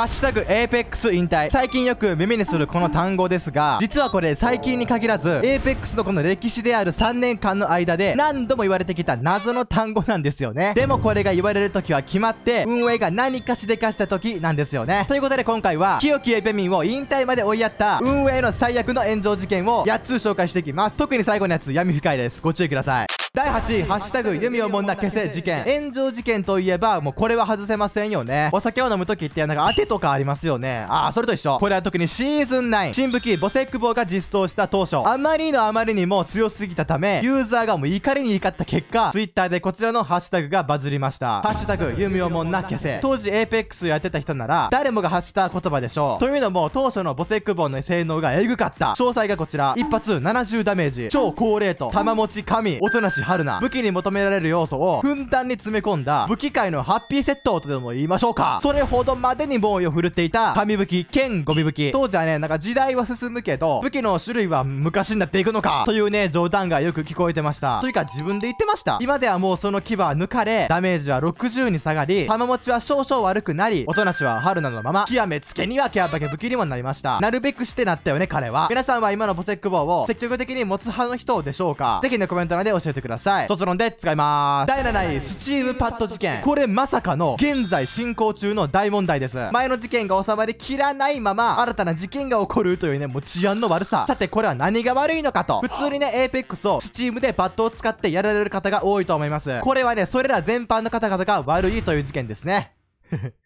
ハッシュタグ APEX 引退。最近よく耳にするこの単語ですが、実はこれ最近に限らず、APEX のこの歴史である3年間の間で何度も言われてきた謎の単語なんですよね。でもこれが言われる時は決まって、運営が何かしでかした時なんですよね。ということで今回は、清きエペミンを引退まで追いやった運営の最悪の炎上事件を8つ紹介していきます。特に最後のやつ闇深いです。ご注意ください。第8位、ハッシュタグ、弓をもんな消せ事件。炎上事件といえば、もうこれは外せませんよね。お酒を飲むときって、なんか当てとかありますよね。ああ、それと一緒。これは特にシーズン9、新武器、ボセックボーが実装した当初、あまりのあまりにも強すぎたため、ユーザーがもう怒りに怒った結果、Twitter でこちらのハッシュタグがバズりました。ハッシュタグ、弓をもんな消せ。当時 Apex やってた人なら、誰もが発した言葉でしょう。というのも、当初のボセックボーの性能がエグかった。詳細がこちら。一発70ダメージ、超高レート、玉持ち神、おとなし春菜。武器に求められる要素をふんだんに詰め込んだ武器界のハッピーセットとでも言いましょうか。それほどまでに猛威を振るっていた神武器兼ゴミ武器。当時はねなんか時代は進むけど武器の種類は昔になっていくのかというね冗談がよく聞こえてました。というか自分で言ってました。今ではもうその牙は抜かれダメージは60に下がり玉持ちは少々悪くなりおとなしは春菜のまま極めつけにはキャバケ武器にもなりました。なるべくしてなったよね彼は。皆さんは今のボセック棒を積極的に持つ派の人でしょうか？ぜひねコメント欄で教えてください。卒論で使います。第7位スチームパッド事件。これまさかの現在進行中の大問題です。前の事件が収まりきらないまま新たな事件が起こるというねもう治安の悪さ。さてこれは何が悪いのかと。普通にね APEX をスチームでパッドを使ってやられる方が多いと思います。これはねそれら全般の方々が悪いという事件ですね。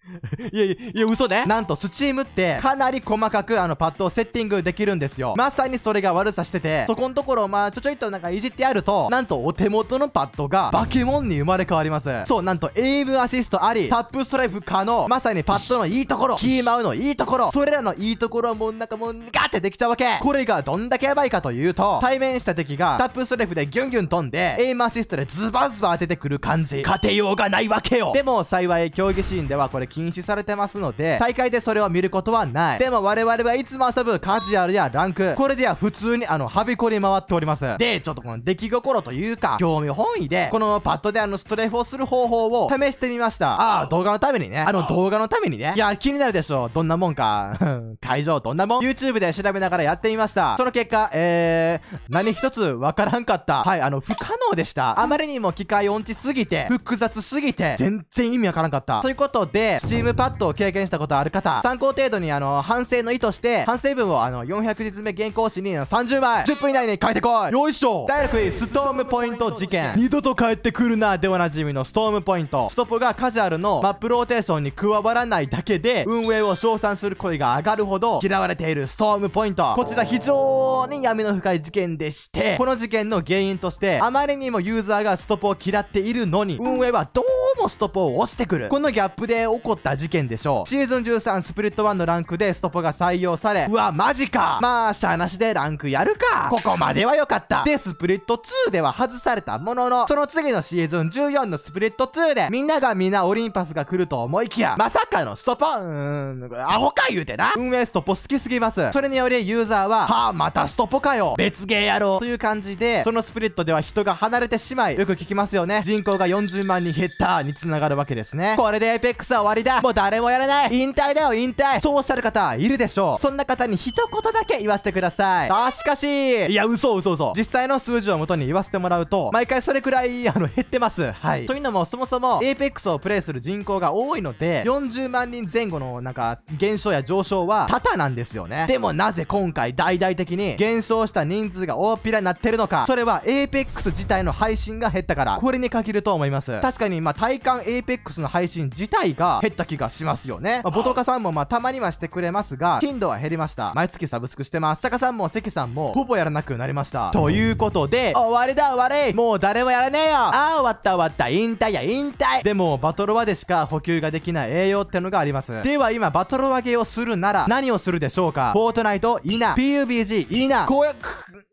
いやいや、いや、嘘ね。なんと、スチームって、かなり細かく、あの、パッドをセッティングできるんですよ。まさにそれが悪さしてて、そこのところを、まあ、ちょちょいとなんかいじってやると、なんと、お手元のパッドが、バケモンに生まれ変わります。そう、なんと、エイムアシストあり、タップストライプ可能、まさにパッドのいいところ、キーマウのいいところ、それらのいいところもなんかもう、ガってできちゃうわけ。これがどんだけやばいかというと、対面した敵が、タップストライプでギュンギュン飛んで、エイムアシストでズバズバ当ててくる感じ。勝てようがないわけよ。でも、幸い、競技シーンではこれ禁止されてますので、大会でそれを見ることはない。でも我々はいつも遊ぶカジュアルやランク、これでは普通にあの、はびこり回っております。で、ちょっとこの出来心というか、興味本位で、このパッドであの、ストレーフをする方法を試してみました。ああ、動画のためにね。あの動画のためにね。いや、気になるでしょ。どんなもんか。会場どんなもん ?YouTube で調べながらやってみました。その結果、えー、何一つわからんかった。はい、あの、不可能でした。あまりにも機械音痴すぎて、複雑すぎて、全然意味わからんかった。ということで、スチームパッドを経験したことある方、参考程度にあの、反省の意として、反省文をあの、400字目原稿紙に30枚、10分以内に書いてこいよいしょ第6位、ストームポイント事件。二度と帰ってくるな、でおなじみのストームポイント。ストップがカジュアルのマップローテーションに加わらないだけで、運営を称賛する声が上がるほど嫌われているストームポイント。こちら非常に闇の深い事件でして、この事件の原因として、あまりにもユーザーがストップを嫌っているのに、運営はどうもストップを押してくる。このギャップで起こった事件でしょう。シーズン13スプリット1のランクでストップが採用され、うわ、マジかまあ、しゃなしでランクやるかここまでは良かった。で、スプリット2では外されたものの、その次のシーズン14のスプリット2で、みんながみんなオリンパスが来ると思いきや、まさかのストップうーん、これアホか言うてな。運営ストップ好きすぎます。それによりユーザーは、はあ、またストップかよ別ゲーやろうという感じで、そのスプリットでは人が離れてしまい、よく聞きますよね。人口が40万人減ったに繋がるわけですね。これでエイペックスは終わりだもう誰もやらない引退だよ、引退そうおっしゃる方いるでしょう。そんな方に一言だけ言わせてください。あ、しかし、いや、嘘嘘嘘。実際の数字をもとに言わせてもらうと、毎回それくらい、あの、減ってます。はい。というのも、そもそも、APEX をプレイする人口が多いので、40万人前後の、なんか、減少や上昇は、多々なんですよね。でも、なぜ今回、大々的に減少した人数が大っぴらになってるのか。それは、APEX 自体の配信が減ったから、これに限ると思います。確かに、まあ、体感 APEX の配信自体が減った気がしますよね。まあ、ボトカさんも、まあ、たまにはしてくれますが、頻度は減りました。毎月サブスクしてます。坂さんも関さんも、ほぼやらなくなりました。ということで、終わりだ終わりもう誰もやらねえよああ、終わった終わった。引退や引退でも、バトロワでしか補給ができない栄養ってのがあります。では今、バトロワゲーをするなら、何をするでしょうか？フォートナイト、いな。PUBG、いな。公約、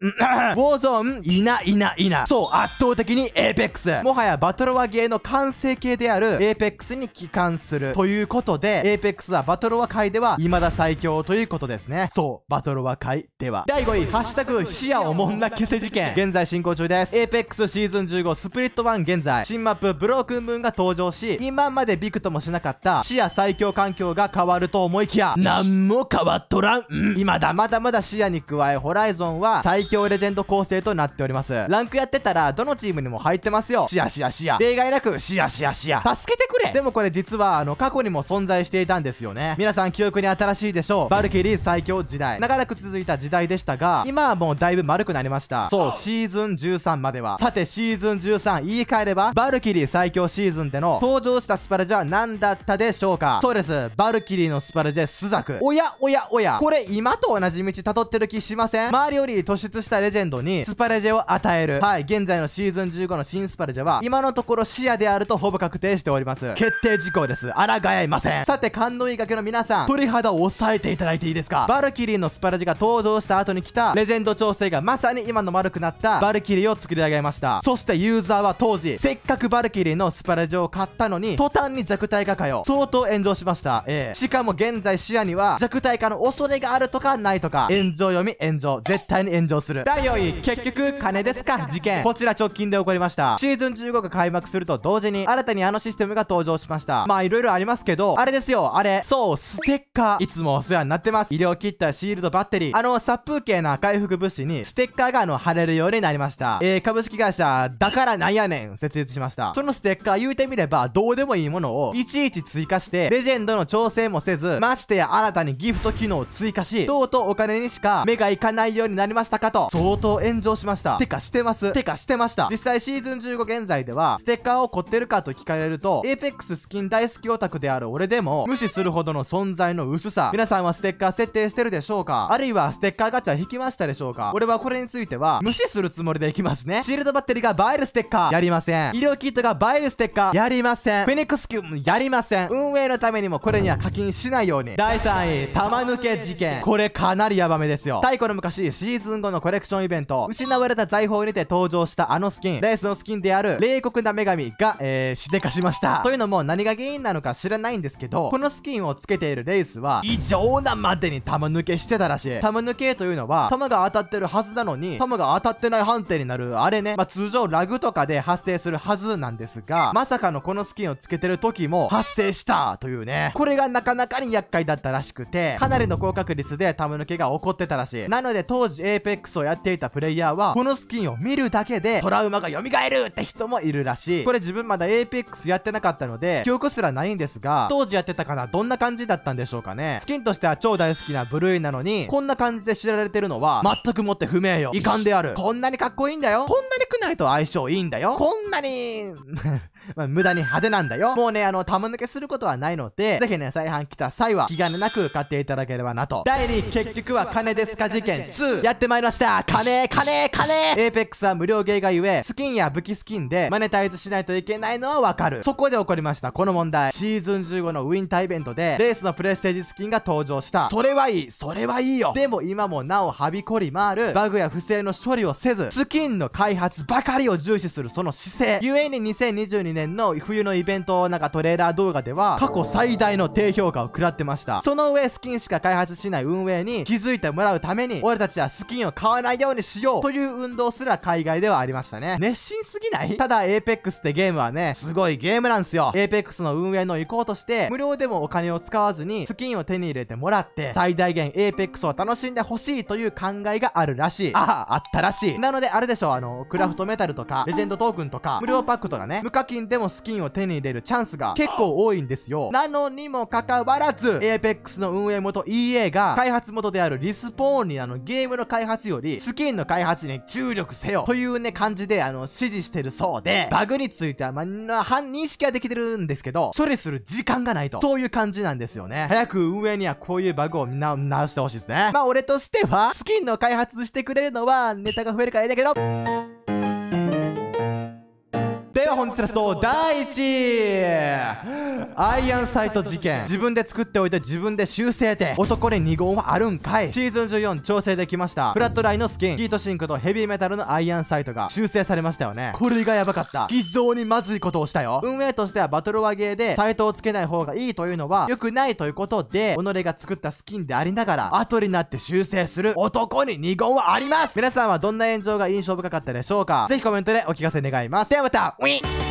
ウォーゾーン、いな、いな、いな。そう、圧倒的に APEX。もはやバトロワゲーの完成形である APEX に帰還する。ということで APEX はバトロワ界では未だ最強ということですね。そうバトロワ界では。第5位ハッシュタグ視野おもんな消せ事件。現在進行中です。APEX シーズン15スプリット1現在。新マップブロークンムーンが登場し今までビクともしなかった視野最強環境が変わると思いきや何も変わっとらん、うん、今だまだまだ視野に加えホライゾンは最強レジェンド構成となっております。ランクやってたらどのチームにも入ってますよ。視野視野視野例外なくシアシアシア助けてくれ。でもこれ実はあの過去にも存在していたんですよね。皆さん記憶に新しいでしょう。バルキリー最強時代。長らく続いた時代でしたが今はもうだいぶ丸くなりました。そうシーズン13までは。さてシーズン13言い換えればバルキリー最強シーズンでの登場したスパレジェは何だったでしょうか。そうです。バルキリーのスパレジェスザク。おやおやおや。これ今と同じ道辿ってる気しません？周りより突出したレジェンドにスパレジェを与える。はい現在のシーズン15の新スパレジェは今のところシアであるとほぼ確定しております。決定事項です。抗いません。さて勘のいいガキの皆さん。鳥肌を押さえていただいていいですか？バルキリーのスパレジェが登場した後に来た。レジェンド調整がまさに今の丸くなった。バルキリーを作り上げました。そしてユーザーは当時せっかくバルキリーのスパラジを買ったのに途端に弱体化かよ。相当炎上しました。ええ。しかも現在視野には弱体化の恐れがあるとかないとか。炎上読み炎上。絶対に炎上する。第4位結局金ですか？事件。こちら直近で起こりました。シーズン15が開幕すると同時に新たにあのシステムが登場しました。まあいろいろありますけどあれですよ。あれそうステッカー。いつもお世話になってます。医療キットシールドバッテリー。あの殺風景な回復物資にステッカーがあの貼れるようになりました。えー、株式会社だからなんやねん設立しました。そのステッカー言うてみればどうでもいいものをいちいち追加してレジェンドの調整もせずましてや新たにギフト機能を追加しとうとうお金にしか目がいかないようになりましたかと相当炎上しました。てかしてます。てかしてました。実際シーズン15現在ではステッカーを凝ってるかと聞かれると APEX スキン大好きオタクである俺でも無視するほどの存在の薄さ。皆さんはステッカー設定してるでしょうか？あるいはステッカーガチャ引きましたでしょうか？俺はこれについては無視するつもりでいきますね。シールドバッテリーが映えるステッカー。やりません。医療キットが映えるステッカー。やりません。フェニックスキューやりません。運営のためにもこれには課金しないように。第3位玉抜け事件。これかなりヤバめですよ。太古の昔シーズン後のコレクションイベント。失われた財宝にて登場したあのスキン。レースのスキンである冷酷な女神が、えー、しでかしました。というのも何が原因なのか知らないんですけどこのスキンをつけているレースは異常なまでに玉抜けしてたらしい。玉抜けというのは弾が当たってるはずなのに弾が当たってない判定になるあれねまあ、通常ラグとかで発生するはずなんですがまさかのこのスキンをつけてる時も発生したというね。これがなかなかに厄介だったらしくてかなりの高確率で玉抜けが起こってたらしい。なので当時 APEX をやっていたプレイヤーはこのスキンを見るだけでトラウマが蘇るって人もいるらしい。これ自分まだ APEX やってなかったので記憶すらないんですが当時やってたかなどんな感じだったんでしょうかね。スキンとしては超大好きなブルーイなのにこんな感じで知られてるのは全くもって不明よ遺憾である。こんなにかっこいいんだよ。こんなにくないと相性いいんだよ。こんなに まあ、無駄に派手なんだよ。もうね、あの、玉抜けすることはないので、ぜひね、再販来た際は気兼ねなく買っていただければなと。第2、結局は金ですか事件2、やってまいりました金金金エーペックスは無料ゲーがゆえ、スキンや武器スキンでマネタイズしないといけないのはわかる。そこで起こりました、この問題。シーズン15のウィンターイベントで、レースのプレステージスキンが登場した。それはいい、それはいいよ。でも今もなおはびこり回る、バグや不正の処理をせず、スキンの開発ばかりを重視するその姿勢。ゆえに2022年の冬のイベントなんかトレーラー動画では過去最大の低評価を食らってました。その上スキンしか開発しない運営に気づいてもらうために俺たちはスキンを買わないようにしようという運動すら海外ではありましたね。熱心すぎない？ただ APEX ってゲームはねすごいゲームなんすよ。APEX の運営の意向として無料でもお金を使わずにスキンを手に入れてもらって最大限 APEX を楽しんでほしいという考えがあるらしい。あああったらしい。なのであれでしょあのクラフトメタルとかレジェンドトークンとか無料パックとかね無課金でもスキンを手に入れるチャンスが結構多いんですよ。なのにもかかわらず、Apex の運営元 EA が開発元であるリスポーンにあのゲームの開発よりスキンの開発に注力せよというね感じであの指示してるそうで、バグについてはまあ、反認識はできてるんですけど、処理する時間がないと。そういう感じなんですよね。早く運営にはこういうバグをみんな直してほしいですね。まあ俺としては、スキンの開発してくれるのはネタが増えるからいいんだけど、では本日ラスト第1位アイアンサイト事件。自分で作っておいて自分で修正て男に2号はあるんかい。シーズン14調整できました。フラットラインのスキン。ヒートシンクとヘビーメタルのアイアンサイトが修正されましたよね。これがやばかった。非常にまずいことをしたよ。運営としてはバトルワゲーでサイトをつけない方がいいというのは良くないということで己が作ったスキンでありながら後になって修正する。男に2号はあります。皆さんはどんな炎上が印象深かったでしょうか？ぜひコメントでお聞かせ願います。ではまた。ウィン